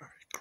All right.